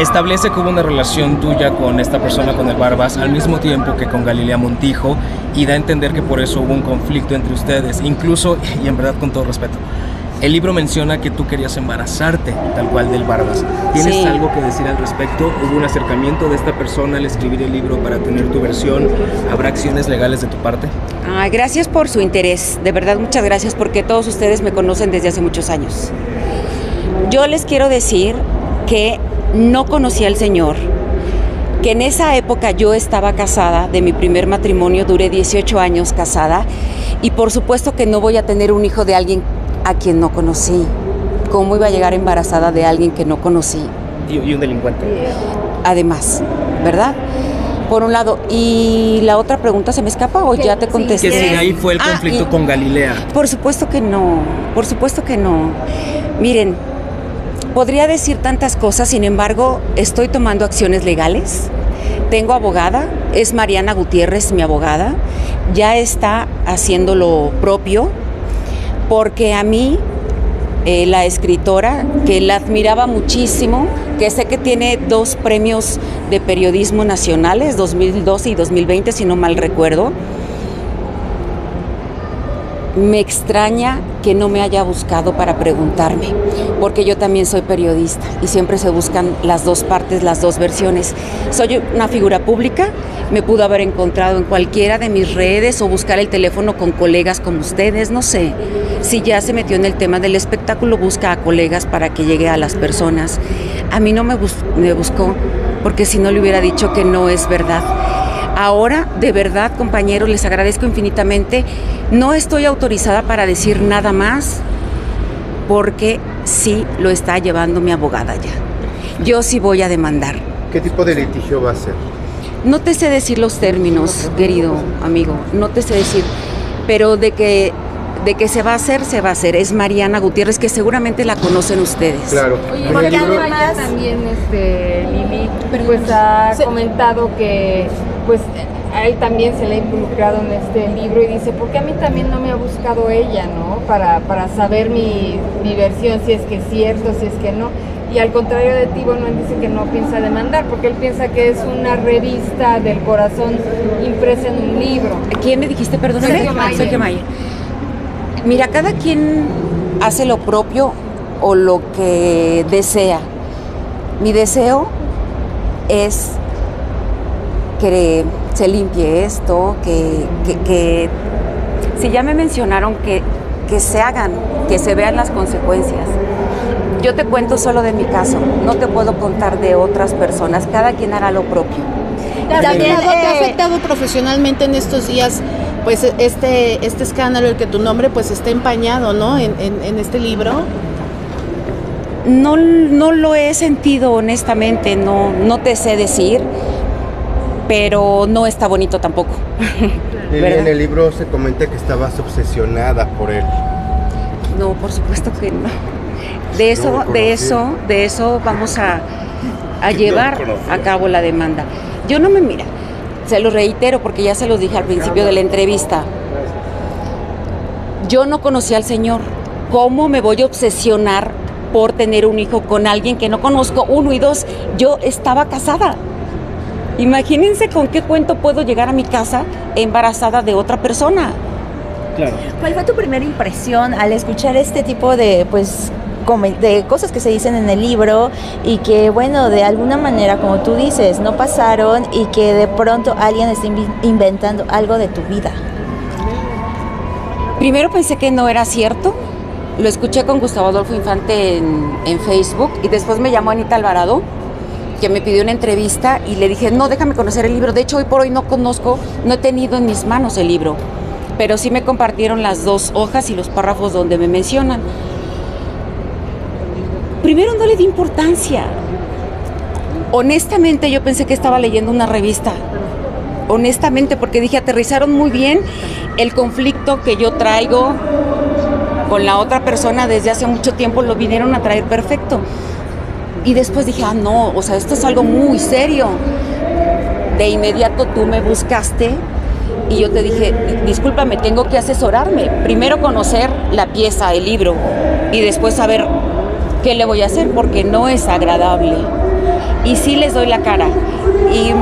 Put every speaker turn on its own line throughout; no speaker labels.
establece que hubo una relación tuya con esta persona, con el Barbas, al mismo tiempo que con Galilea Montijo, y da a entender que por eso hubo un conflicto entre ustedes, incluso, y en verdad con todo respeto, el libro menciona que tú querías embarazarte, tal cual del Barbas. ¿Tienes
Sí.
algo que decir al respecto? ¿Hubo un acercamiento de esta persona al escribir el libro para tener tu versión? ¿Habrá acciones legales de tu parte?
Ay, gracias por su interés, de verdad muchas gracias porque todos ustedes me conocen desde hace muchos años. Yo les quiero decir que no conocí al Señor, que en esa época yo estaba casada, de mi primer matrimonio, duré 18 años casada y por supuesto que no voy a tener un hijo de alguien a quien no conocí. ¿Cómo iba a llegar embarazada de alguien que no conocí?
Y, y un delincuente.
Además, ¿verdad? Por un lado. Y la otra pregunta se me escapa o ya te contesté.
Que si ahí fue el
Ah,
conflicto
y-
con Galilea.
Por supuesto que no, por supuesto que no. Miren, podría decir tantas cosas, sin embargo, estoy tomando acciones legales. Tengo abogada, es Mariana Gutiérrez, mi abogada. Ya está haciendo lo propio, porque a mí, eh, la escritora, que la admiraba muchísimo, que sé que tiene dos premios de periodismo nacionales, 2012 y 2020, si no mal recuerdo, me extraña que no me haya buscado para preguntarme, porque yo también soy periodista y siempre se buscan las dos partes, las dos versiones. Soy una figura pública, me pudo haber encontrado en cualquiera de mis redes o buscar el teléfono con colegas como ustedes, no sé. Si ya se metió en el tema del espectáculo, busca a colegas para que llegue a las personas. A mí no me, bus- buscó, porque si no le hubiera dicho que no es verdad. Ahora, de verdad, compañeros, les agradezco infinitamente. No estoy autorizada para decir nada más porque sí lo está llevando mi abogada ya. Yo sí voy a demandar.
¿Qué tipo de litigio va a ser?
No te sé decir los términos, querido amigo, no te sé decir, pero de que de que se va a hacer, se va a hacer. Es Mariana Gutiérrez, que seguramente la conocen ustedes.
Claro.
Oye, además también este Lili pues ha comentado que pues a él también se le ha involucrado en este libro y dice, porque a mí también no me ha buscado ella, ¿no? Para, para saber mi, mi versión, si es que es cierto, si es que no. Y al contrario de ti, bueno, él dice que no piensa demandar, porque él piensa que es una revista del corazón impresa en un libro.
¿Quién me dijiste, perdóname?
Sergio Mayer.
Sergio Mayer. Mira, cada quien hace lo propio o lo que desea. Mi deseo es que se limpie esto, que, que- que- si ya me mencionaron que, que se hagan, que se vean las consecuencias. Yo te cuento solo de mi caso, no te puedo contar de otras personas, cada quien hará lo propio.
También te ha
eh,
afectado profesionalmente en estos días, pues este, este escándalo, el que tu nombre pues está empañado, ¿no? En, en- en este libro.
No, no lo he sentido honestamente, no, no te sé decir, pero no está bonito tampoco.
En el libro se comenta que estabas obsesionada por él.
No, por supuesto que no. De eso,
No
de eso, de eso vamos a, a llevar a cabo la demanda. Yo no me mira, se lo reitero porque ya se los dije al principio de la entrevista. Yo no conocí al Señor. ¿Cómo me voy a obsesionar por tener un hijo con alguien que no conozco? Uno y dos, yo estaba casada. Imagínense con qué cuento puedo llegar a mi casa embarazada de otra persona.
Claro.
¿Cuál fue tu primera impresión al escuchar este tipo de, pues, de cosas que se dicen en el libro y que, bueno, de alguna manera, como tú dices, no pasaron y que de pronto alguien está inventando algo de tu vida?
Primero pensé que no era cierto. Lo escuché con Gustavo Adolfo Infante en, en Facebook y después me llamó Anita Alvarado, que me pidió una entrevista y le dije, no, déjame conocer el libro. De hecho, hoy por hoy no conozco, no he tenido en mis manos el libro, pero sí me compartieron las dos hojas y los párrafos donde me mencionan. Primero no le di importancia. Honestamente yo pensé que estaba leyendo una revista. Honestamente, porque dije, aterrizaron muy bien el conflicto que yo traigo con la otra persona desde hace mucho tiempo, lo vinieron a traer perfecto. Y después dije, ah, no, o sea, esto es algo muy serio. De inmediato tú me buscaste y yo te dije, discúlpame, tengo que asesorarme. Primero conocer la pieza, el libro, y después saber ¿qué le voy a hacer? Porque no es agradable. Y sí les doy la cara. Y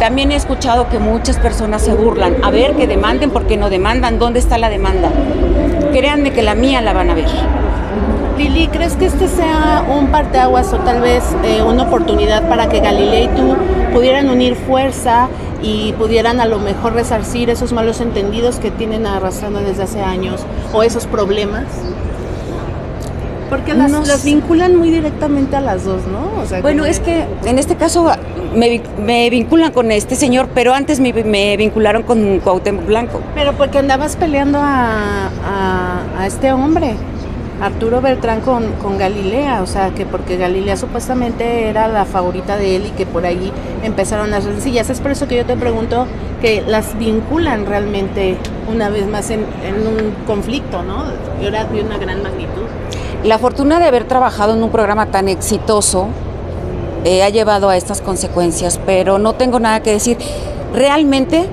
también he escuchado que muchas personas se burlan. A ver, que demanden porque no demandan. ¿Dónde está la demanda? Créanme que la mía la van a ver.
Lili, ¿crees que este sea un parteaguas o tal vez eh, una oportunidad para que Galilea y tú pudieran unir fuerza y pudieran a lo mejor resarcir esos malos entendidos que tienen arrastrando desde hace años o esos problemas? Porque las,
No
las vinculan muy directamente a las dos, ¿no? O sea,
Bueno, es que en este caso me, vi- me vinculan con este señor, pero antes me, me vincularon con Cuauhtémoc Blanco.
Pero porque andabas peleando a, a- a este hombre, Arturo Beltrán con, con Galilea, o sea, que porque Galilea supuestamente era la favorita de él y que por ahí empezaron las rencillas. Es por eso que yo te pregunto que las vinculan realmente una vez más en, en un conflicto, ¿no? Y ahora de una gran magnitud.
La fortuna de haber trabajado en un programa tan exitoso eh, ha llevado a estas consecuencias, pero no tengo nada que decir. Realmente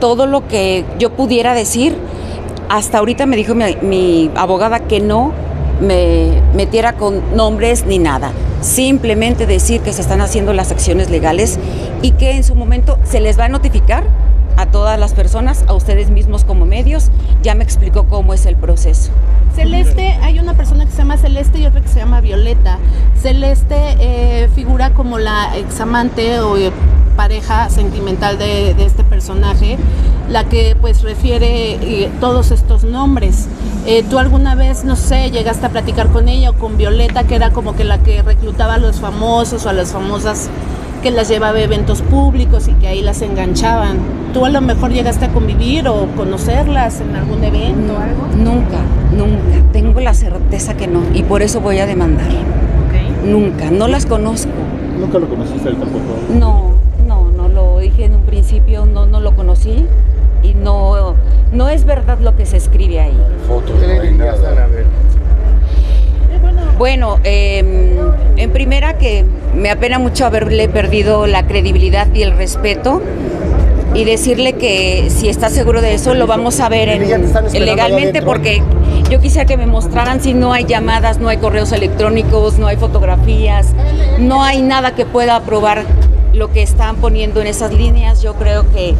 todo lo que yo pudiera decir, hasta ahorita me dijo mi, abogada que no me metiera con nombres ni nada. Simplemente decir que se están haciendo las acciones legales y que en su momento se les va a notificar a todas las personas, a ustedes mismos como medios. Ya me explicó cómo es el proceso.
Celeste, hay una persona que se llama Celeste y otra que se llama Violeta. Celeste eh, figura como la examante o pareja sentimental de, de este personaje, la que pues refiere eh, todos estos nombres. Eh, ¿Tú alguna vez, no sé, llegaste a platicar con ella o con Violeta, que era como que la que reclutaba a los famosos o a las famosas que las llevaba a eventos públicos y que ahí las enganchaban? ¿Tú a lo mejor llegaste a convivir o conocerlas en algún evento o algo?
Nunca, nunca. Tengo la certeza que no. Y por eso voy a demandar. Nunca. No las conozco.
¿Nunca lo conociste él tampoco?
No, en un principio, no, no lo conocí. Y no, no es verdad lo que se escribe ahí.
Fotos,
¿Qué le
no hay nada.
Bueno, eh, en primera que me apena mucho haberle perdido la credibilidad y el respeto y decirle que si está seguro de eso lo vamos a ver en- legalmente porque yo quisiera que me mostraran si no hay llamadas, no hay correos electrónicos, no hay fotografías, no hay nada que pueda probar lo que están poniendo en esas líneas. Yo creo que,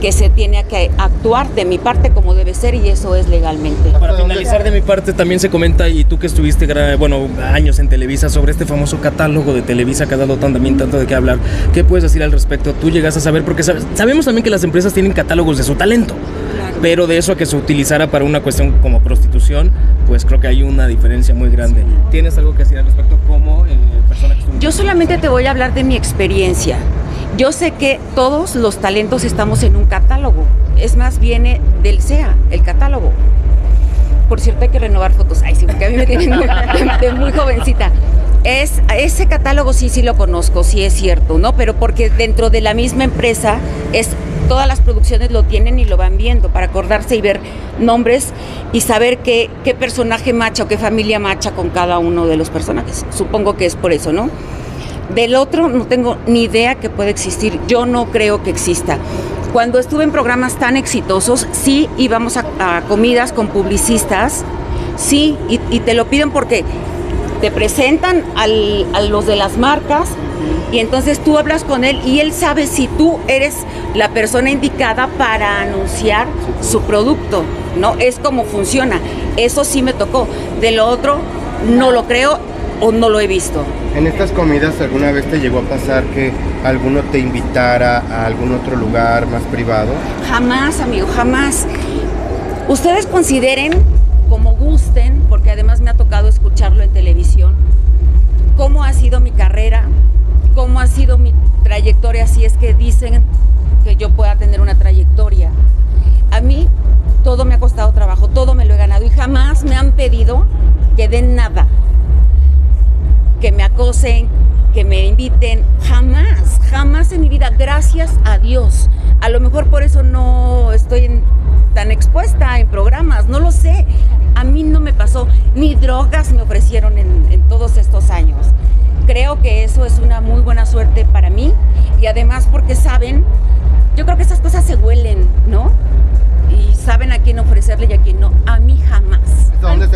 que se tiene que actuar de mi parte como debe ser y eso es legalmente.
Para finalizar de mi parte también se comenta y tú que estuviste bueno años en Televisa sobre este famoso catálogo de Televisa que ha dado también tanto de qué hablar. ¿Qué puedes decir al respecto? Tú llegas a saber porque sabemos también que las empresas tienen catálogos de su talento. Pero de eso a que se utilizara para una cuestión como prostitución, pues creo que hay una diferencia muy grande. ¿Tienes algo que decir al respecto como eh, persona que
Yo solamente te voy a hablar de mi experiencia. Yo sé que todos los talentos estamos en un catálogo. Es más, viene del SEA, el catálogo. Por cierto, hay que renovar fotos. Ay, sí, porque a mí me tienen muy, de muy jovencita. Es, ese catálogo sí, sí lo conozco, sí es cierto, ¿no? Pero porque dentro de la misma empresa es todas las producciones lo tienen y lo van viendo para acordarse y ver nombres y saber qué, qué personaje macha o qué familia macha con cada uno de los personajes. Supongo que es por eso, ¿no? Del otro no tengo ni idea que pueda existir. Yo no creo que exista. Cuando estuve en programas tan exitosos, sí íbamos a, a comidas con publicistas, sí, y, y te lo piden porque te presentan al- a los de las marcas y entonces tú hablas con él y él sabe si tú eres la persona indicada para anunciar su producto, ¿no? Es como funciona. Eso sí me tocó. De lo otro, no lo creo o no lo he visto.
En estas comidas alguna vez te llegó a pasar que alguno te invitara a algún otro lugar más privado.
Jamás, amigo, jamás. Ustedes consideren como gusten, trayectoria, si es que dicen que yo pueda tener una trayectoria. A mí todo me ha costado trabajo, todo me lo he ganado y jamás me han pedido que den nada, que me acosen, que me inviten, jamás, jamás en mi vida, gracias a Dios. A lo mejor por eso no estoy en- tan expuesta en programas, no lo sé. A mí no me pasó, ni drogas me ofrecieron en, en todos estos años. Creo que eso es una muy buena suerte para mí y además porque saben, yo creo que esas cosas se huelen, ¿no? Y saben a quién ofrecerle y a quién no. A mí jamás.
¿Hasta dónde